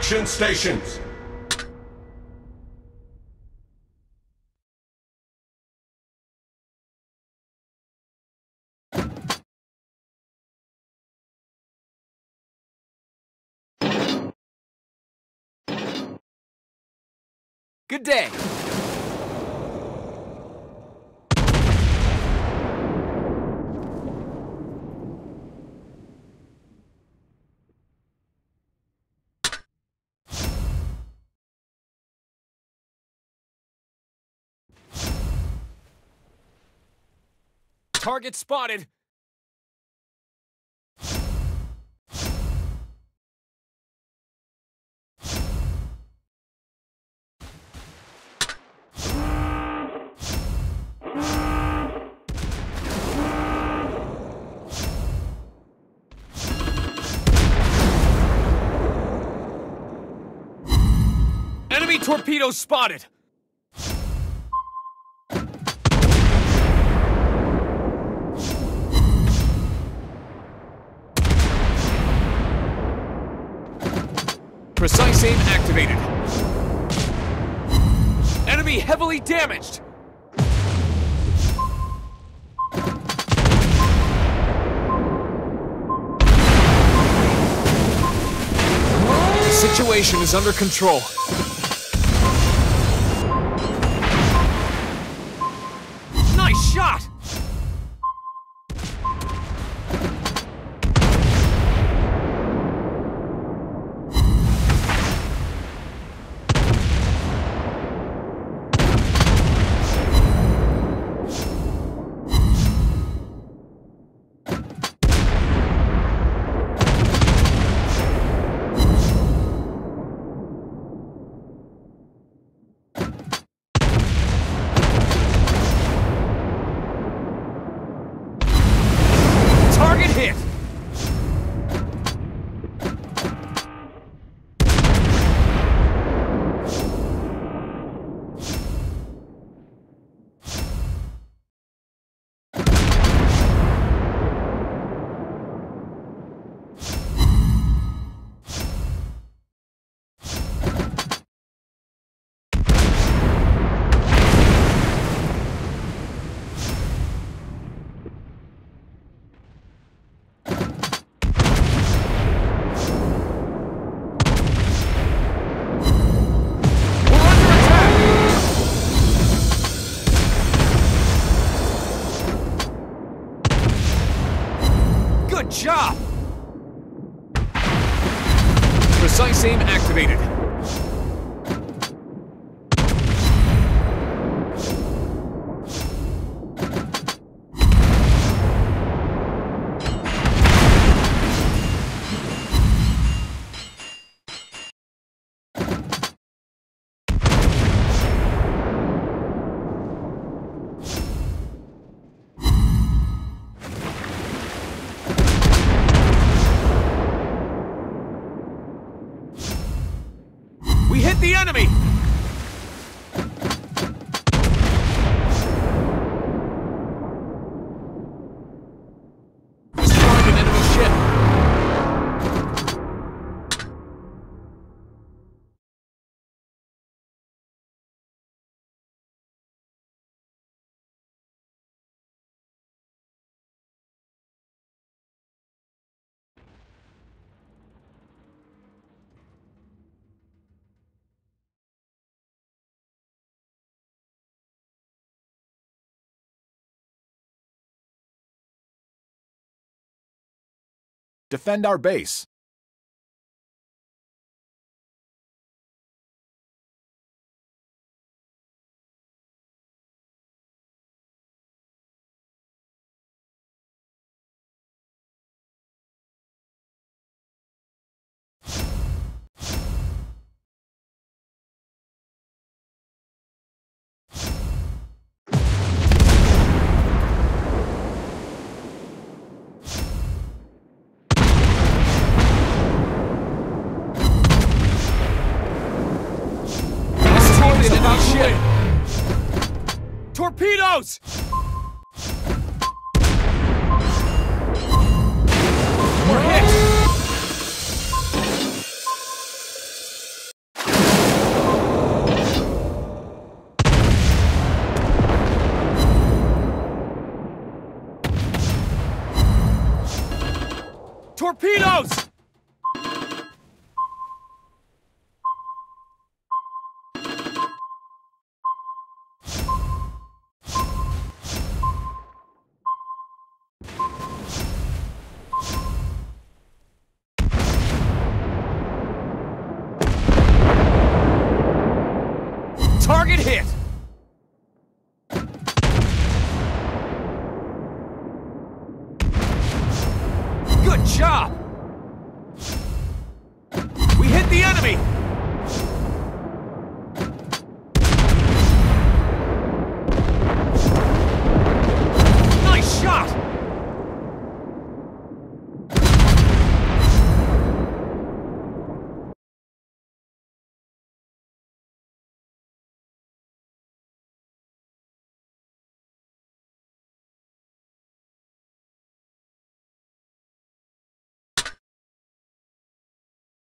Action stations! Good day. Target spotted. Enemy torpedoes spotted! Precise aim activated. Enemy heavily damaged! The situation is under control. Good job! Precise aim activated. We hit the enemy! Defend our base. Close! Torpedoes! Target hit! Good job!